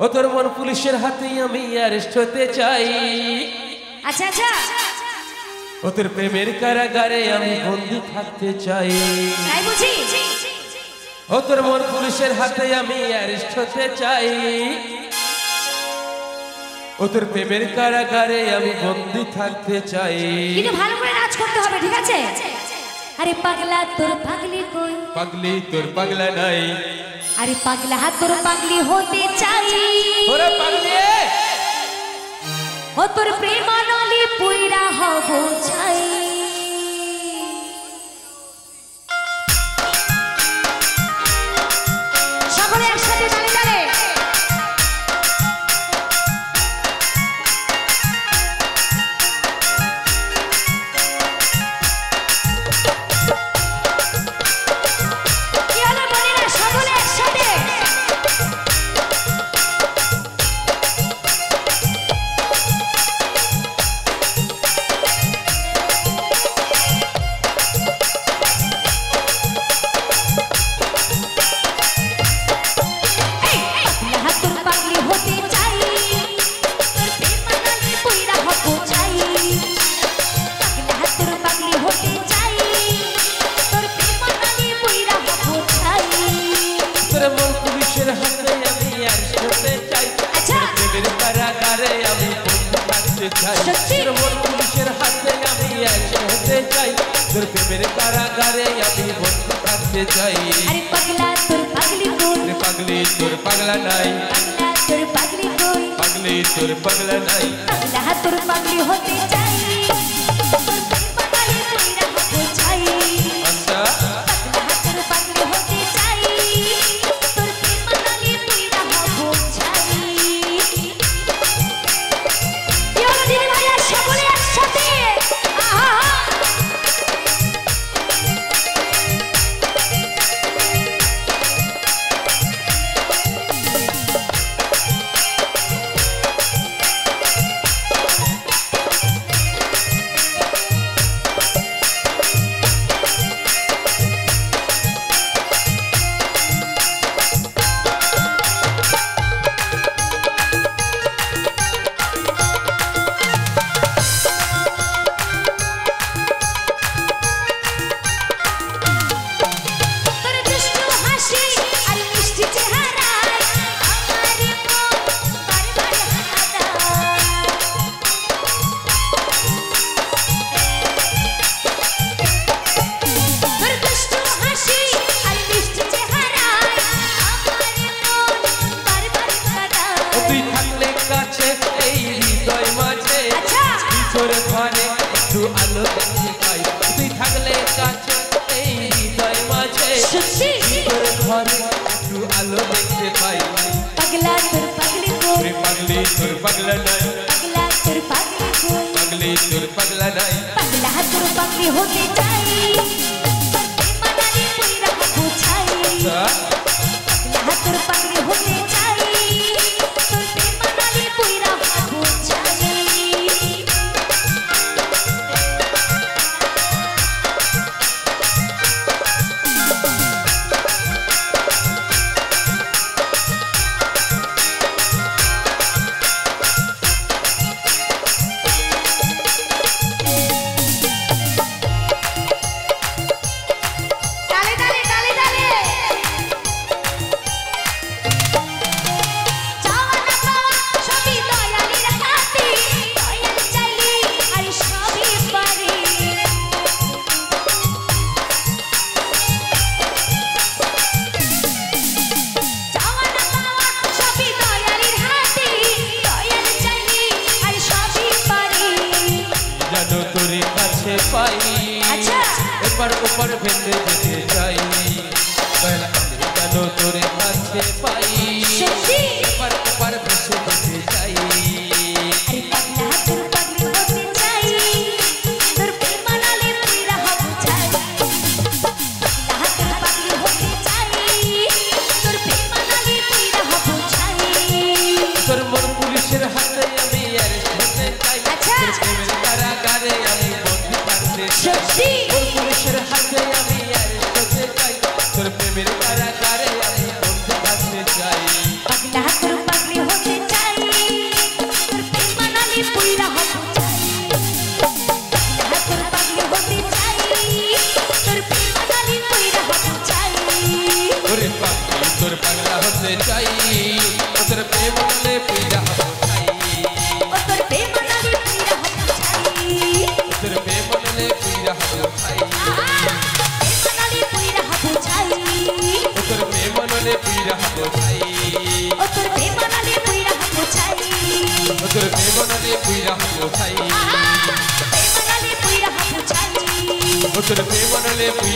ও তোর মন পুলিশের হাতে আমি অ্যারেস্ট হতে চাই। আচ্ছা আচ্ছা। ও তোর প্রেমের কারাগারে আমি বন্দি থাকতে চাই। তাই বুঝি? ও তোর মন পুলিশের হাতে আমি অ্যারেস্ট হতে চাই। ও তোর প্রেমের কারাগারে আমি বন্দি থাকতে চাই। কিন্তু ভালো করে নাচ করতে হবে ঠিক আছে? আরে পাগলা তোর পাগলি কই? পাগলি তোর পাগলা নাই। আরে পাগলা হাত তোর পাগলি হতে চাই। ওরে পাগলি! ও তোর প্রেমানলি পুইরা হব ছাই। হাতে আমি অ্যারেস্ট হতে চাই আচ্ছা। তোর প্রেমের কারাগারে আমি বন্দি থাকতে চাই সত্যি? তোর মন পুলিশের হাতে আমি অ্যারেস্ট হতে চাই তোর প্রেমের কারাগারে আমি বন্দি থাকতে চাই আরে পাগলা তোর পাগলি কই রে পাগলি তোর পাগলা নাই পাগলা তোর পাগলি কই পাগলি তোর পাগলা নাই পাগলা তোর পাগলি হতে চাই আলো দেখতে পাই তুই থাকলে কাছে এই হৃদয় মাঝে সত্যি ভিতর ঘরে একটু আলো দেখতে পাই পাগলা তোর পাগলি কই রে পাগলি তোর পাগলা নাই পাগলা তোর পাগলি কই পাগলি তোর পাগলা নাই পাগলা তোর পাগলি হতে চাই তোর প্রেমানালি পুইরা এপার ওপার ভেতে যেতে চাই। বেলা আমি জানো তোর কাছে পাই।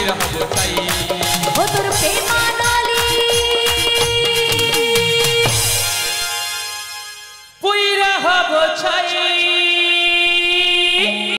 虽然很在意